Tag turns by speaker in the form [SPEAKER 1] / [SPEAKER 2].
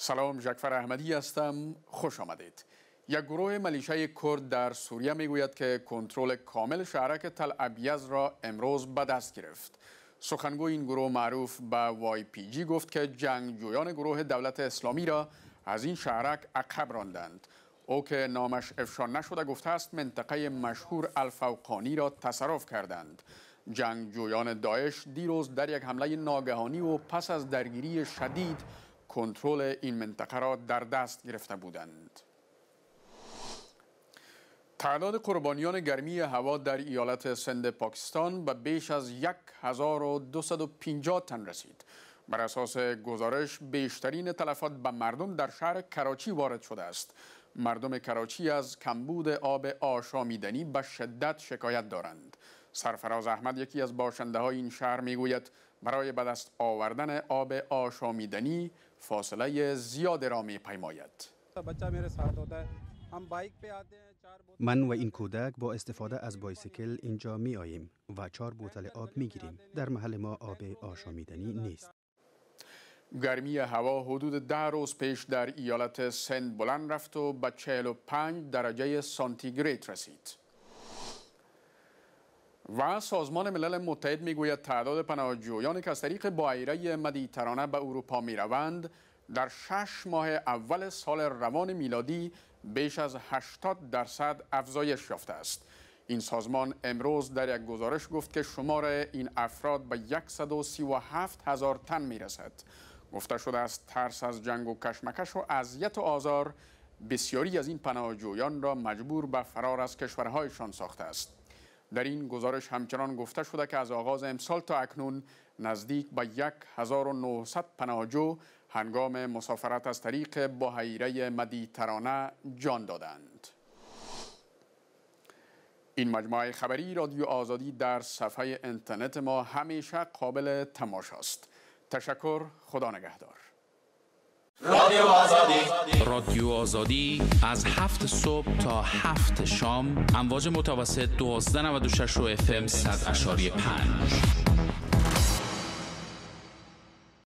[SPEAKER 1] سلام جکفر احمدی هستم خوش آمدید. یک گروه ملیشه کرد در سوریه می‌گوید که کنترل کامل شهرک تل ابیز را امروز به دست گرفت. سخنگو این گروه معروف به وای پی جی گفت که جنگجویان گروه دولت اسلامی را از این شهرک عقب راندند. او که نامش افشا نشده گفته است منطقه مشهور الفوقانی را تصرف کردند. جنگجویان داعش دیروز در یک حمله ناگهانی و پس از درگیری شدید کنترل این منطقه را در دست گرفته بودند. تعداد قربانیان گرمی هوا در ایالت سند پاکستان به بیش از 1250 تن رسید. بر اساس گزارش بیشترین تلفات به مردم در شهر کراچی وارد شده است. مردم کراچی از کمبود آب آشامیدنی به شدت شکایت دارند. سرفراز احمد یکی از باشنده های این شهر می‌گوید برای به دست آوردن آب آشامیدنی فاصله زیاد را می پیماید.
[SPEAKER 2] من و این کودک با استفاده از بایسیکل اینجا می آییم و چهار بوتل آب می گیریم. در محل ما آب آشامیدنی نیست.
[SPEAKER 1] گرمی هوا حدود ده روز پیش در ایالت سند بلند رفت و به 45 درجه سانتیگراد رسید. و سازمان ملل متحد می‌گوید تعداد پناهجویانی که از طریق بایره مدیترانه به اروپا می روند در شش ماه اول سال روان میلادی بیش از 80 درصد افزایش یافته است. این سازمان امروز در یک گزارش گفت که شمار این افراد به 137 هزار تن می رسد. گفته شده است ترس از جنگ و کشمکش و اذیت و آزار بسیاری از این پناهجویان را مجبور به فرار از کشورهایشان ساخته است. در این گزارش همچنان گفته شده که از آغاز امسال تا اکنون نزدیک به 1900 پناهجو هنگام مسافرت از طریق بحیره مدیترانه جان دادند. این مجموعه خبری رادیو آزادی در صفحه اینترنت ما همیشه قابل تماشاست. تشکر خدا نگهدار.
[SPEAKER 3] رادیو آزادی. رادیو آزادی از هفت صبح تا هفت شام امواج متوسط 1296 و اف ام 100 اشاری 5